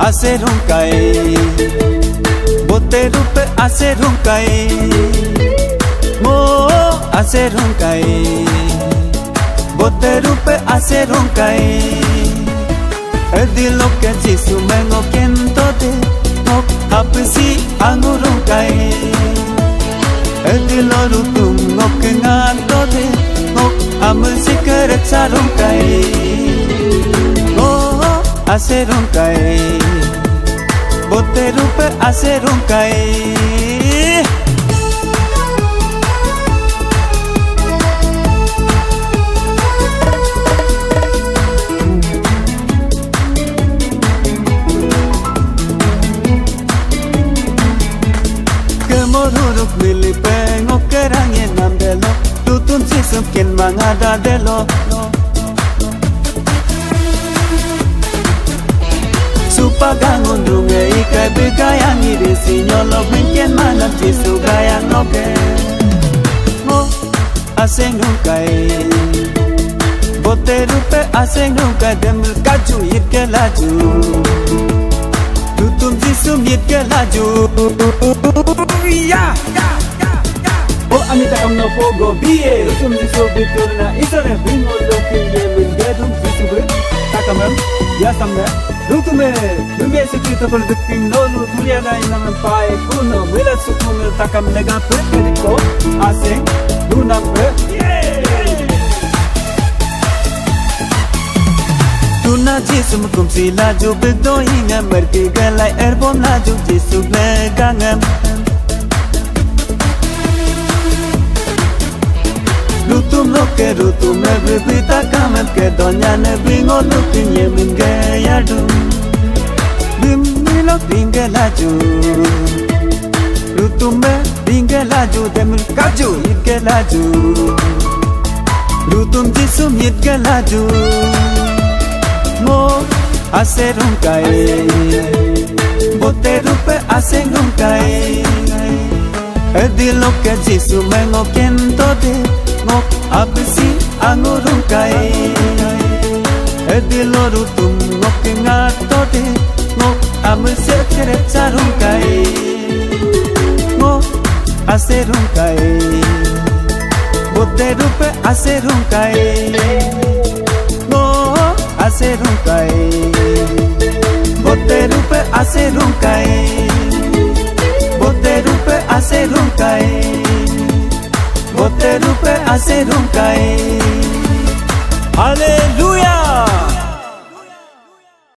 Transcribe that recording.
असे रुंकाए बोते रूप असे रुंकाए मो असे रुंकाए बोते रूप असे रुंकाए दिलों के जिसु मैंगो केंतो दे मोक अपसी अंगुरों काए दिलों रुतुम मोक ngato de मोक अमल सिकर चारों काए un cae bote rupe hacer un cae Kemoruruk mili bigaya ngire sinyolo binken manam tisu gaya noke mo aseng nunca e bote rupe aseng nunca demul kaju yitke laju tutum jisum yitke laju ya Oh amita am no fogo bie tutum jisu biturna isore bingo lokin ye min gedum jisu takamam ya samne Lutume, lume sekreto kol dukking nolu dunia na inang pai kuno mila sukumil takam nega pe pediko asing luna pe Tuna jisum kum sila ju bigdo hinga merki galai erbon na ju jisu gangam Lutum lo ke lutum e bibita kamet ke donya ne bingo lutum ringelaju rutume ringelaju demul kaju yitgelaju rutum jisum yitgelaju mo ase runkae bote rupe ase runkae edilo ke jisum ngokento de. Ngok absi angurunkae edilo rutum ngok ngatote Mo amusetere tsarunka e Mo aserunka e Bote rupe aserunka e Mo aserunka e Bote rupe aserunka e Bote rupe aserunka e Bote rupe aserunka e Hallelujah!